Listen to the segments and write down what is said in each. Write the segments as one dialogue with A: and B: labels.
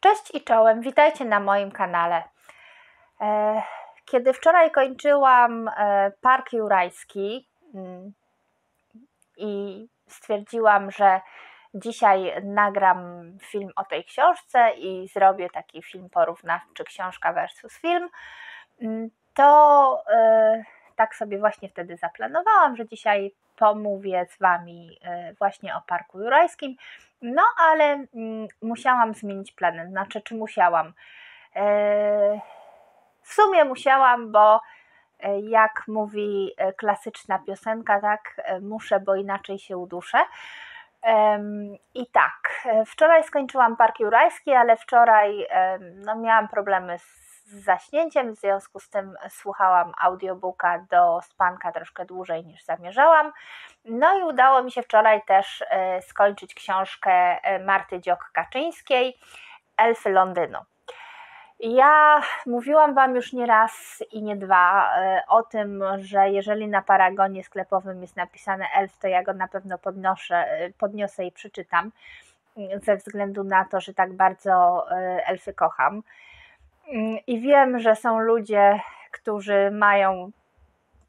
A: Cześć i czołem, witajcie na moim kanale. E, kiedy wczoraj kończyłam e, Park Jurajski mm, i stwierdziłam, że dzisiaj nagram film o tej książce i zrobię taki film porównawczy książka versus film, mm, to e, tak sobie właśnie wtedy zaplanowałam, że dzisiaj pomówię z Wami właśnie o Parku Jurajskim no, ale mm, musiałam zmienić plany. Znaczy, czy musiałam? E, w sumie musiałam, bo e, jak mówi e, klasyczna piosenka, tak, muszę, bo inaczej się uduszę. I tak, wczoraj skończyłam Park Jurajski, ale wczoraj no, miałam problemy z z zaśnięciem, w związku z tym słuchałam audiobooka do spanka troszkę dłużej niż zamierzałam. No i udało mi się wczoraj też e, skończyć książkę e, Marty Dziok-Kaczyńskiej Elfy Londynu. Ja mówiłam Wam już nie raz i nie dwa e, o tym, że jeżeli na paragonie sklepowym jest napisane elf, to ja go na pewno podnoszę, podniosę i przeczytam, ze względu na to, że tak bardzo elfy kocham. Mm, I wiem, że są ludzie, którzy mają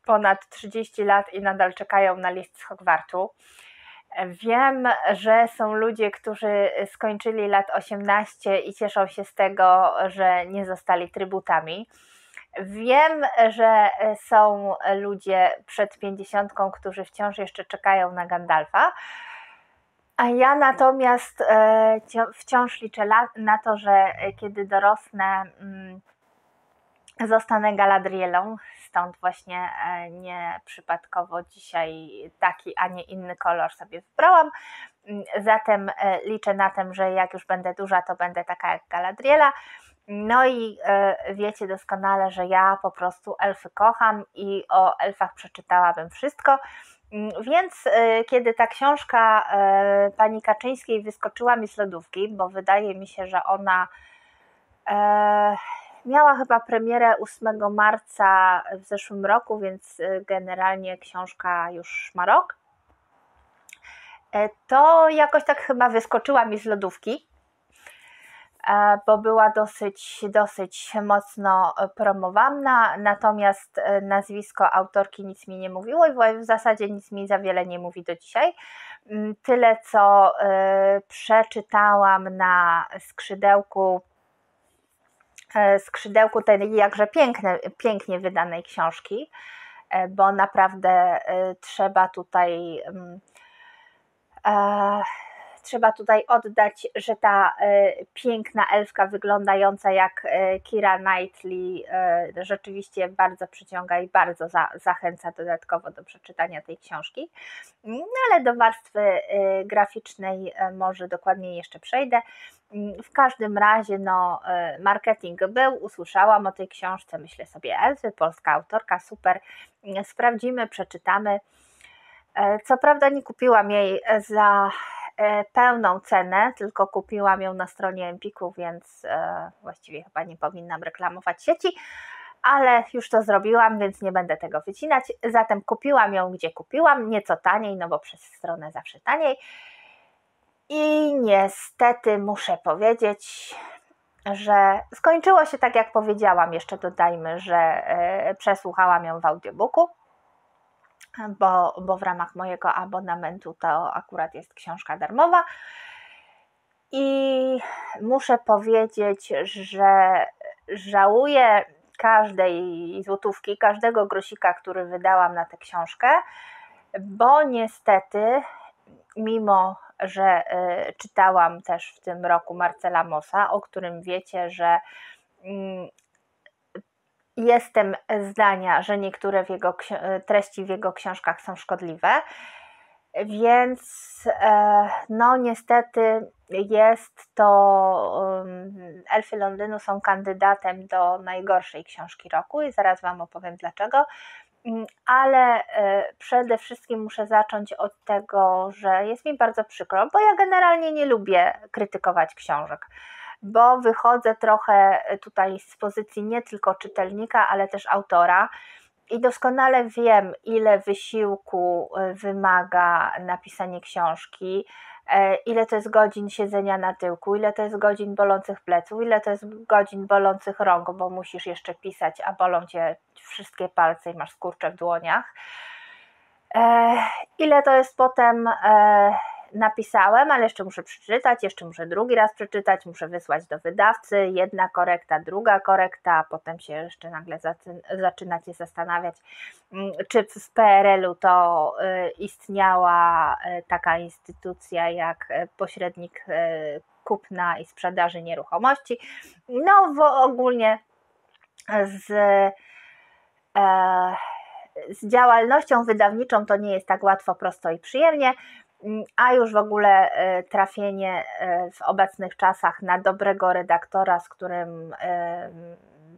A: ponad 30 lat i nadal czekają na list z Hogwartu. Wiem, że są ludzie, którzy skończyli lat 18 i cieszą się z tego, że nie zostali trybutami. Wiem, że są ludzie przed 50, którzy wciąż jeszcze czekają na Gandalfa. A ja natomiast e, wciąż liczę na to, że e, kiedy dorosnę, mm, zostanę Galadrielą. Stąd właśnie e, nie przypadkowo dzisiaj taki, a nie inny kolor sobie wybrałam. Mm, zatem liczę na tym, że jak już będę duża, to będę taka jak Galadriela. No i wiecie doskonale, że ja po prostu elfy kocham i o elfach przeczytałabym wszystko. Mm, więc y, kiedy ta książka y, pani Kaczyńskiej wyskoczyła mi z lodówki, bo wydaje mi się, że ona e, miała chyba premierę 8 marca w zeszłym roku, więc y, generalnie książka już ma rok, e, to jakoś tak chyba wyskoczyła mi z lodówki. E, bo była dosyć, dosyć mocno promowana, natomiast e, nazwisko autorki nic mi nie mówiło i w zasadzie nic mi za wiele nie mówi do dzisiaj. Mm, tyle, co e, przeczytałam na skrzydełku skrzydełku tej jakże piękne, pięknie wydanej książki, bo naprawdę trzeba tutaj mm, trzeba tutaj oddać, że ta e, piękna elfka wyglądająca jak e, Kira Knightley e, rzeczywiście bardzo przyciąga i bardzo za, zachęca dodatkowo do przeczytania tej książki. No ale do warstwy graficznej może dokładniej jeszcze przejdę. Mm, w każdym razie, no, marketing był, usłyszałam o tej książce, myślę sobie, Elfy, polska autorka, super, sprawdzimy, przeczytamy. Co prawda nie kupiłam jej za pełną cenę, tylko kupiłam ją na stronie Empiku, więc e, właściwie chyba nie powinnam reklamować sieci, ale już to zrobiłam, więc nie będę tego wycinać. Zatem kupiłam ją gdzie kupiłam, nieco taniej, no bo przez stronę zawsze taniej. I niestety muszę powiedzieć, że skończyło się tak jak powiedziałam, jeszcze dodajmy, że e, przesłuchałam ją w audiobooku bo, bo w ramach mojego abonamentu to akurat jest książka darmowa. I muszę powiedzieć, że żałuję każdej złotówki, każdego grosika, który wydałam na tę książkę, bo niestety, mimo że y, czytałam też w tym roku Marcela Mossa, o którym wiecie, że mm, jestem zdania, że niektóre w jego, treści w jego książkach są szkodliwe. Więc e, no niestety jest to Elfy Londynu są kandydatem do najgorszej książki roku i zaraz Wam opowiem dlaczego. Mm, ale e, przede wszystkim muszę zacząć od tego, że jest mi bardzo przykro, bo ja generalnie nie lubię krytykować książek bo wychodzę trochę tutaj z pozycji nie tylko czytelnika, ale też autora. I doskonale wiem, ile wysiłku y, wymaga napisanie książki, e, ile to jest godzin siedzenia na tyłku, ile to jest godzin bolących pleców, ile to jest godzin bolących rąk, bo musisz jeszcze pisać, a bolą cię wszystkie palce i masz skurcze w dłoniach. E, ile to jest potem e, napisałem, ale jeszcze muszę przeczytać, jeszcze muszę drugi raz przeczytać, muszę wysłać do wydawcy, jedna korekta, druga korekta, potem się jeszcze nagle zaczynacie zastanawiać, mm, czy w PRL-u to y, istniała y, taka instytucja jak y, pośrednik kupna i sprzedaży nieruchomości. No, ogólnie z, e, z działalnością wydawniczą to nie jest tak łatwo, prosto i przyjemnie. Mm, a już w ogóle e, trafienie e, w obecnych czasach na dobrego redaktora, z którym e,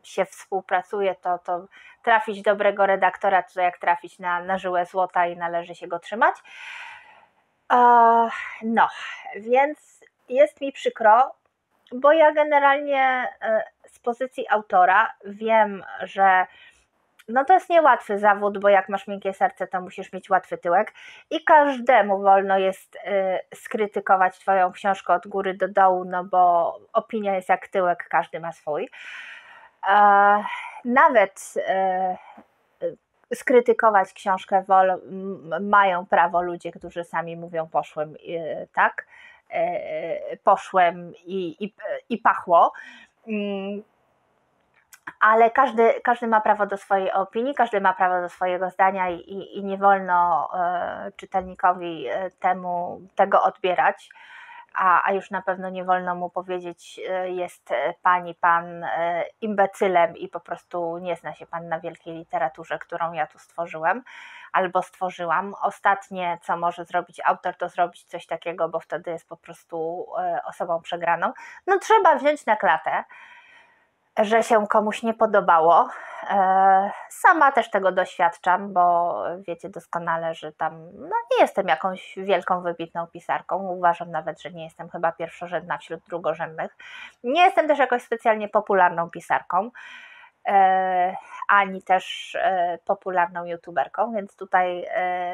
A: się współpracuje, to, to trafić dobrego redaktora to jak trafić na, na żyłę złota i należy się go trzymać. No, więc jest mi przykro, bo ja generalnie z pozycji autora wiem, że no to jest niełatwy zawód, bo jak masz miękkie serce, to musisz mieć łatwy tyłek i każdemu wolno jest y, skrytykować Twoją książkę od góry do dołu, no bo opinia jest jak tyłek, każdy ma swój. E, nawet y, skrytykować książkę mają prawo ludzie, którzy sami mówią poszłem, y, tak, poszłem i, i, i pachło. Ale każdy, każdy ma prawo do swojej opinii, każdy ma prawo do swojego zdania i, i, i nie wolno e, czytelnikowi e, temu, tego odbierać. A, a już na pewno nie wolno mu powiedzieć, e, jest pani, pan imbecylem i po prostu nie zna się pan na wielkiej literaturze, którą ja tu stworzyłem albo stworzyłam. Ostatnie, co może zrobić autor, to zrobić coś takiego, bo wtedy jest po prostu osobą przegraną. No trzeba wziąć na klatę że się komuś nie podobało. E, sama też tego doświadczam, bo wiecie doskonale, że tam no, nie jestem jakąś wielką, wybitną pisarką. Uważam nawet, że nie jestem chyba pierwszorzędna wśród drugorzędnych. Nie jestem też jakoś specjalnie popularną pisarką, e, ani też e, popularną youtuberką, więc tutaj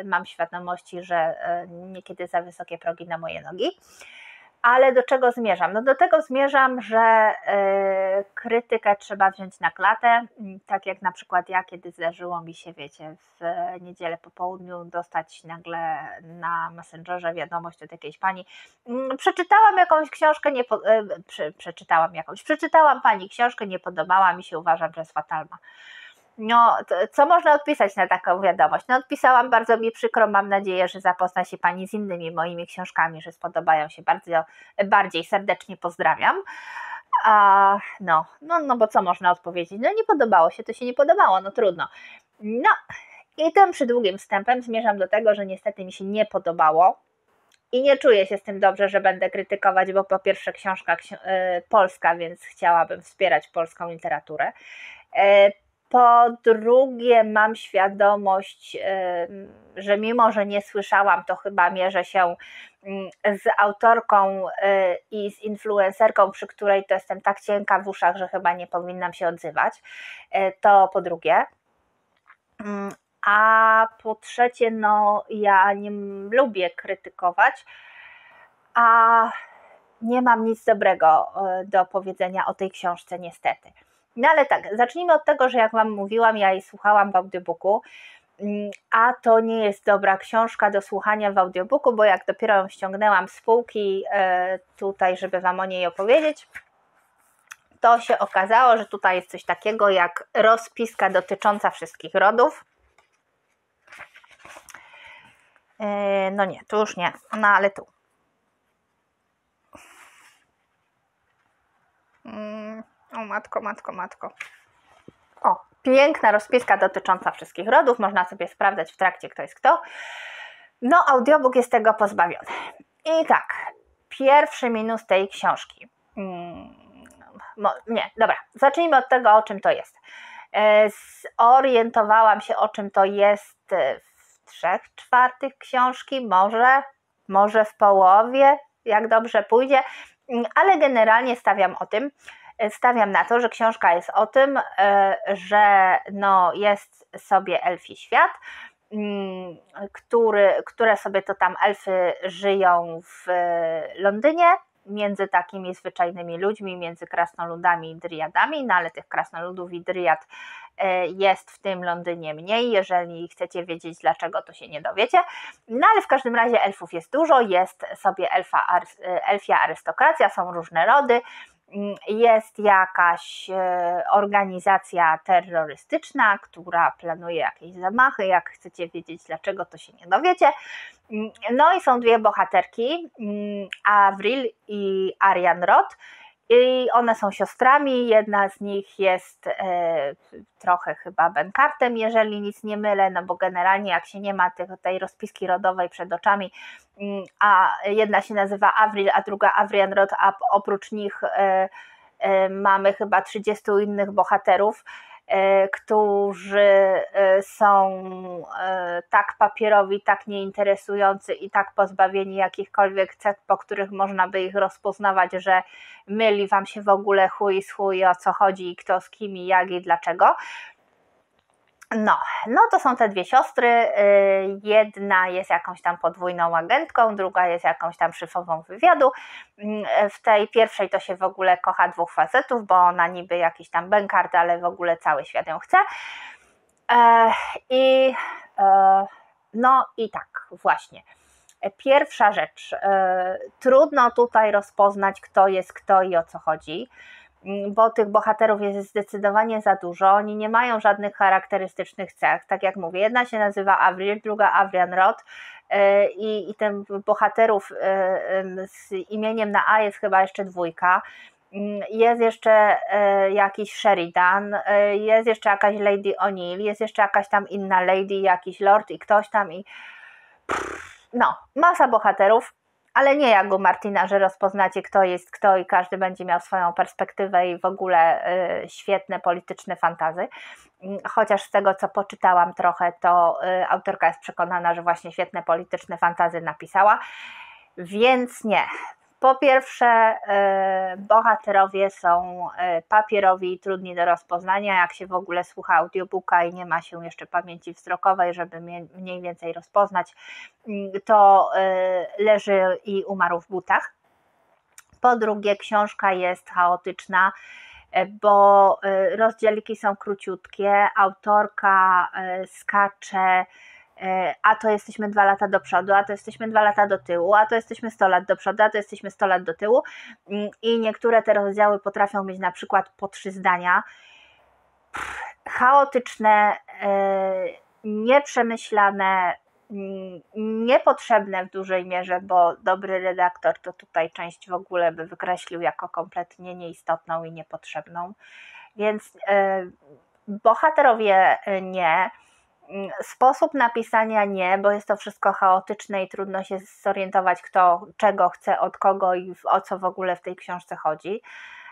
A: mam świadomości, że niekiedy za wysokie progi na moje nogi. Ale do czego zmierzam? No do tego zmierzam, że y, krytykę trzeba wziąć na klatę, tak jak na przykład ja, kiedy zdarzyło mi się, wiecie, w niedzielę po południu dostać nagle na Messengerze wiadomość od jakiejś pani. Mm, przeczytałam jakąś książkę, nie po, prze, przeczytałam jakąś, przeczytałam pani książkę, nie podobała mi się, uważam, że jest fatalna. No, co można odpisać na taką wiadomość? No, odpisałam bardzo mi przykro, mam nadzieję, że zapozna się Pani z innymi moimi książkami, że spodobają się bardzo, bardziej serdecznie pozdrawiam. A, no, no, no bo co można odpowiedzieć? No nie podobało się, to się nie podobało, no trudno. No i tym przydługim wstępem zmierzam do tego, że niestety mi się nie podobało i nie czuję się z tym dobrze, że będę krytykować, bo po pierwsze książka ksi- y, polska, więc chciałabym wspierać polską literaturę. Po drugie, mam świadomość, że mimo, że nie słyszałam, to chyba mierzę się mm, z autorką y, i z influencerką, przy której to jestem tak cienka w uszach, że chyba nie powinnam się odzywać. Y, to po drugie. Mm, a po trzecie, no, ja nie lubię krytykować, a nie mam nic dobrego y, do powiedzenia o tej książce, niestety. No ale tak, zacznijmy od tego, że jak Wam mówiłam, ja jej słuchałam w audiobooku, mm, a to nie jest dobra książka do słuchania w audiobooku, bo jak dopiero ją ściągnęłam z półki e, tutaj, żeby Wam o niej opowiedzieć, to się okazało, że tutaj jest coś takiego jak rozpiska dotycząca wszystkich rodów. E, no nie, tu już nie, no ale tu. O matko, matko, matko. O, piękna rozpiska dotycząca wszystkich rodów. Można sobie sprawdzać w trakcie, kto jest kto. No, audiobook jest tego pozbawiony. I tak, pierwszy minus tej książki. Hmm, nie, dobra, zacznijmy od tego, o czym to jest. E, zorientowałam się, o czym to jest w trzech czwartych książki, może, może w połowie, jak dobrze pójdzie, mm, ale generalnie stawiam o tym, stawiam na to, że książka jest o tym, e, że no jest sobie elfi świat mm, który, które sobie to tam elfy żyją w Londynie między takimi zwyczajnymi ludźmi, między krasnoludami i dryadami, no ale tych krasnoludów i dryad e, jest w tym Londynie mniej. Jeżeli chcecie wiedzieć dlaczego, to się nie dowiecie. No ale w każdym razie elfów jest dużo, jest sobie elfa, elfia arystokracja, są różne rody. Jest jakaś e, organizacja terrorystyczna, która planuje jakieś zamachy. Jak chcecie wiedzieć dlaczego, to się nie dowiecie. Mm, no i są dwie bohaterki, mm, Avril i Arian Roth. I one są siostrami. Jedna z nich jest e, trochę chyba Benkartem, jeżeli nic nie mylę, no bo generalnie jak się nie ma tych, tej rozpiski rodowej przed oczami, mm, a jedna się nazywa Avril, a druga Avrian Roth, a oprócz nich e, e, mamy chyba 30 innych bohaterów. E, którzy e, są e, tak papierowi, tak nieinteresujący i tak pozbawieni jakichkolwiek cech, po których można by ich rozpoznawać, że myli wam się w ogóle chuj z chuj o co chodzi i kto z kim i jak i dlaczego. No, no to są te dwie siostry. Y, jedna jest jakąś tam podwójną agentką, druga jest jakąś tam szyfową wywiadu. Mm, w tej pierwszej to się w ogóle kocha dwóch facetów, bo ona niby jakiś tam bankard, ale w ogóle cały świat ją chce. E, I e, no i tak, właśnie. Pierwsza rzecz. E, trudno tutaj rozpoznać, kto jest kto i o co chodzi bo tych bohaterów jest zdecydowanie za dużo. Oni nie mają żadnych charakterystycznych cech. Tak jak mówię, jedna się nazywa Avril, druga Avrian Roth. E, I, i ten bohaterów e, z imieniem na A jest chyba jeszcze dwójka. Mm, jest jeszcze e, jakiś Sheridan, jest jeszcze jakaś Lady O'Neill, jest jeszcze jakaś tam inna lady, jakiś lord i ktoś tam i no, masa bohaterów ale nie jak u Martina, że rozpoznacie kto jest kto i każdy będzie miał swoją perspektywę i w ogóle y, świetne polityczne fantazy. Mm, chociaż z tego co poczytałam trochę, to y, autorka jest przekonana, że właśnie świetne polityczne fantazy napisała. Więc nie, po pierwsze, e, bohaterowie są e, papierowi i trudni do rozpoznania. Jak się w ogóle słucha audiobooka i nie ma się jeszcze pamięci wzrokowej, żeby mniej więcej rozpoznać, mm, to e, leży i umarł w butach. Po drugie, książka jest chaotyczna, bo rozdzieliki są króciutkie, autorka skacze a to jesteśmy dwa lata do przodu, a to jesteśmy dwa lata do tyłu, a to jesteśmy 100 lat do przodu, a to jesteśmy 100 lat do tyłu. Mm, I niektóre te rozdziały potrafią mieć na przykład po trzy zdania. Chaotyczne, e, nieprzemyślane, mm, niepotrzebne w dużej mierze, bo dobry redaktor to tutaj część w ogóle by wykreślił jako kompletnie nieistotną i niepotrzebną. Więc e, bohaterowie nie sposób napisania nie, bo jest to wszystko chaotyczne i trudno się zorientować, kto czego chce od kogo i o co w ogóle w tej książce chodzi.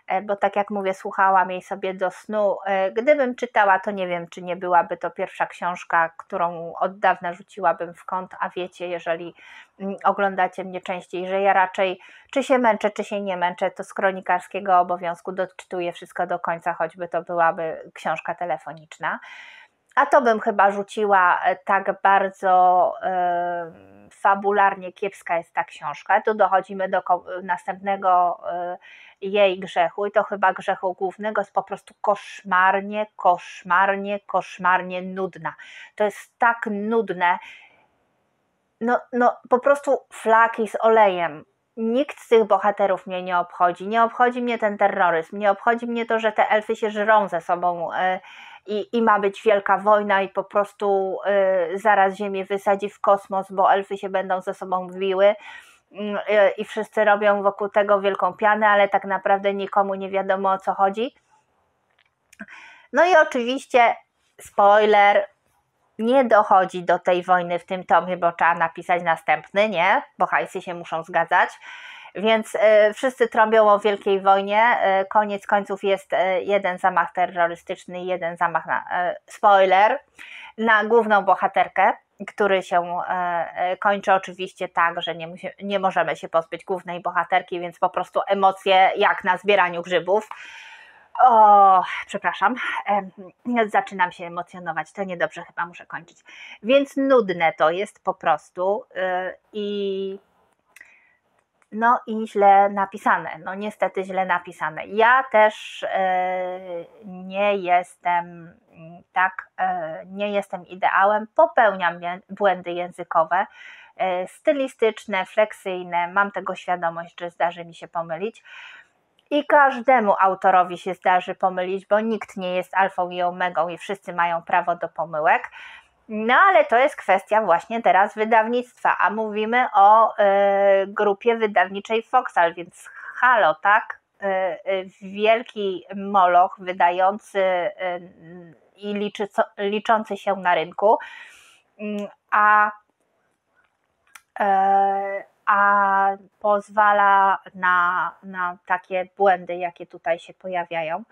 A: E, bo tak jak mówię, słuchałam jej sobie do snu. E, gdybym czytała, to nie wiem, czy nie byłaby to pierwsza książka, którą od dawna rzuciłabym w kąt, a wiecie, jeżeli mm, oglądacie mnie częściej, że ja raczej czy się męczę, czy się nie męczę, to z kronikarskiego obowiązku doczytuję wszystko do końca, choćby to byłaby książka telefoniczna. A to bym chyba rzuciła e, tak bardzo e, fabularnie kiepska jest ta książka. Tu dochodzimy do następnego e, jej grzechu i to chyba grzechu głównego jest po prostu koszmarnie, koszmarnie, koszmarnie nudna. To jest tak nudne. No, no po prostu flaki z olejem. Nikt z tych bohaterów mnie nie obchodzi. Nie obchodzi mnie ten terroryzm, nie obchodzi mnie to, że te elfy się żrą ze sobą. Yy, i, i ma być wielka wojna i po prostu y, zaraz Ziemię wysadzi w kosmos, bo elfy się będą ze sobą biły y, i wszyscy robią wokół tego wielką pianę, ale tak naprawdę nikomu nie wiadomo o co chodzi. No i oczywiście spoiler, nie dochodzi do tej wojny w tym tomie, bo trzeba napisać następny, nie? Bo hajsy się muszą zgadzać. Więc e, wszyscy trąbią o wielkiej wojnie. E, koniec końców jest e, jeden zamach terrorystyczny, jeden zamach na spoiler na główną bohaterkę, który się kończy oczywiście tak, że nie, nie możemy się pozbyć głównej bohaterki, więc po prostu emocje jak na zbieraniu grzybów. O, przepraszam, zaczynam się emocjonować, to niedobrze, chyba muszę kończyć. Więc nudne to jest po prostu y, i no i źle napisane. No niestety źle napisane. Ja też y, nie jestem tak, y, nie jestem ideałem, popełniam błędy językowe, stylistyczne, fleksyjne, mam tego świadomość, że zdarzy mi się pomylić i każdemu autorowi się zdarzy pomylić, bo nikt nie jest alfą i omegą i wszyscy mają prawo do pomyłek. No ale to jest kwestia właśnie teraz wydawnictwa, a mówimy o y, grupie wydawniczej Foxal, więc halo, tak? Y, y, wielki moloch wydający i liczy, liczący się na rynku, mm, a a pozwala na, na takie błędy, jakie tutaj się pojawiają.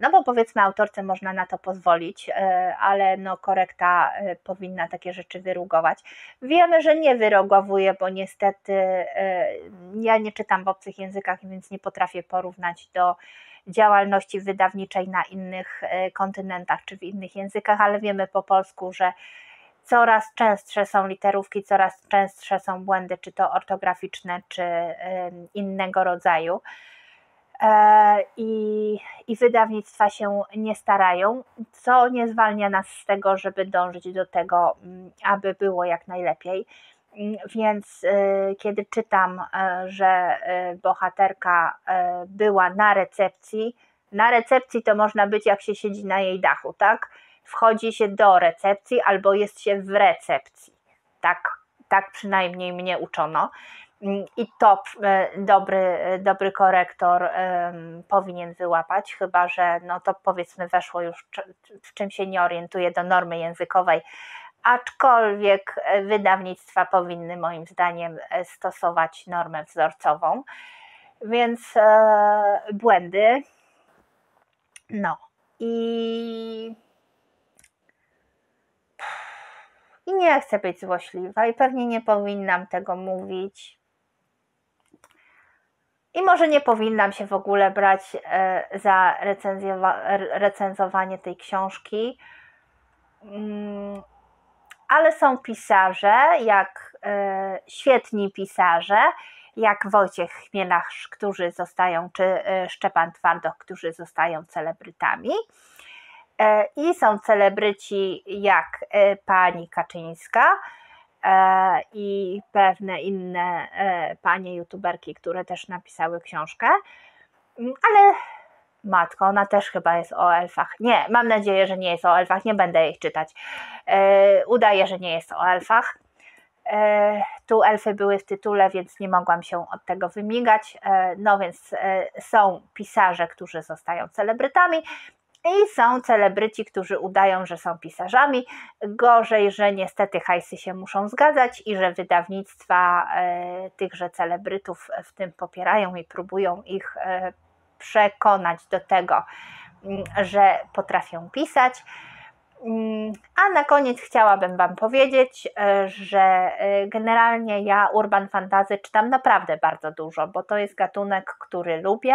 A: No bo powiedzmy autorce można na to pozwolić, e, ale no korekta e, powinna takie rzeczy wyrugować. Wiemy, że nie wyrogowuje, bo niestety e, ja nie czytam w obcych językach, więc nie potrafię porównać do działalności wydawniczej na innych kontynentach czy w innych językach, ale wiemy po polsku, że coraz częstsze są literówki, coraz częstsze są błędy, czy to ortograficzne, czy innego rodzaju. E, I, I wydawnictwa się nie starają, co nie zwalnia nas z tego, żeby dążyć do tego, mm, aby było jak najlepiej. Mm, więc e, kiedy czytam, e, że bohaterka była na recepcji, na recepcji to można być jak się siedzi na jej dachu, tak? Wchodzi się do recepcji albo jest się w recepcji. Tak, tak przynajmniej mnie uczono. I to e, dobry, dobry korektor um, powinien wyłapać, chyba że no to powiedzmy weszło już w czym się nie orientuje do normy językowej, aczkolwiek wydawnictwa powinny moim zdaniem stosować normę wzorcową. Więc e, błędy. No i i nie chcę być złośliwa i pewnie nie powinnam tego mówić. I może nie powinnam się w ogóle brać e, za recenzowanie tej książki. Mm, ale są pisarze, jak e, świetni pisarze, jak Wojciech Chmielarz, którzy zostają, czy e, Szczepan Twardoch, którzy zostają celebrytami. E, I są celebryci jak e, pani Kaczyńska e, i pewne inne panie youtuberki, które też napisały książkę, mm, ale matko, ona też chyba jest o elfach. Nie, mam nadzieję, że nie jest o elfach, nie będę jej czytać. Udaję, że nie jest o elfach. Tu elfy były w tytule, więc nie mogłam się od tego wymigać. No więc są pisarze, którzy zostają celebrytami, i są celebryci, którzy udają, że są pisarzami. Gorzej, że niestety hajsy się muszą zgadzać i że wydawnictwa e, tychże celebrytów w tym popierają i próbują ich e, przekonać do tego, mm, że potrafią pisać. Mm, a na koniec chciałabym Wam powiedzieć, e, że generalnie ja urban fantasy czytam naprawdę bardzo dużo, bo to jest gatunek, który lubię.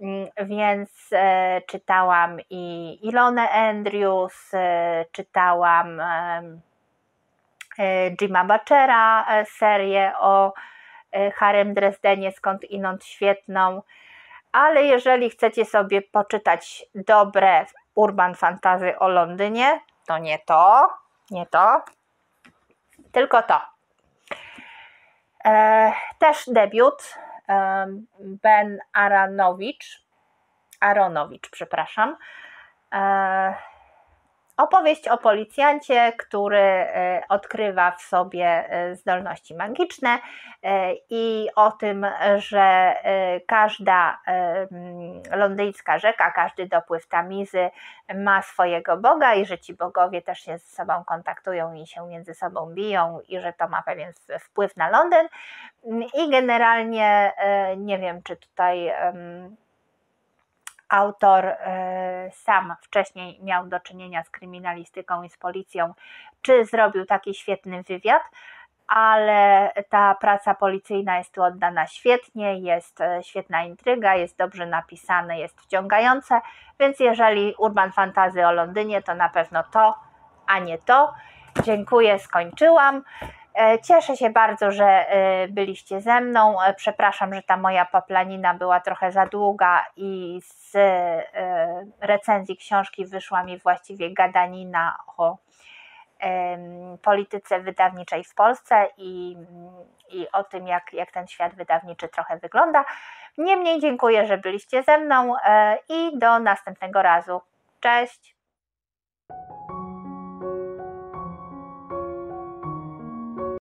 A: Mm, więc e, czytałam i Ilonę Andrews, e, czytałam e, Jima Bachera, serię o Harem Dresdenie, skąd inąd świetną, ale jeżeli chcecie sobie poczytać dobre urban fantazy o Londynie, to nie to, nie to, tylko to. Też debiut Ben Aronowicz, Aronowicz, przepraszam. E, opowieść o policjancie, który e, odkrywa w sobie e, zdolności magiczne i o tym, że każda londyńska rzeka, każdy dopływ Tamizy ma swojego Boga i że ci bogowie też się ze sobą kontaktują i się między sobą biją i że to ma pewien wpływ na Londyn. I generalnie nie wiem, czy tutaj autor e, sam wcześniej miał do czynienia z kryminalistyką i z policją, czy zrobił taki świetny wywiad, ale ta praca policyjna jest tu oddana świetnie, jest e, świetna intryga, jest dobrze napisane, jest wciągające, więc jeżeli Urban Fantazy o Londynie, to na pewno to, a nie to. Dziękuję, skończyłam. E, cieszę się bardzo, że e, byliście ze mną. Przepraszam, że ta moja paplanina była trochę za długa i z recenzji książki wyszła mi właściwie gadanina o polityce wydawniczej w Polsce i, i o tym, jak, jak ten świat wydawniczy trochę wygląda. Niemniej dziękuję, że byliście ze mną e, i do następnego razu. Cześć!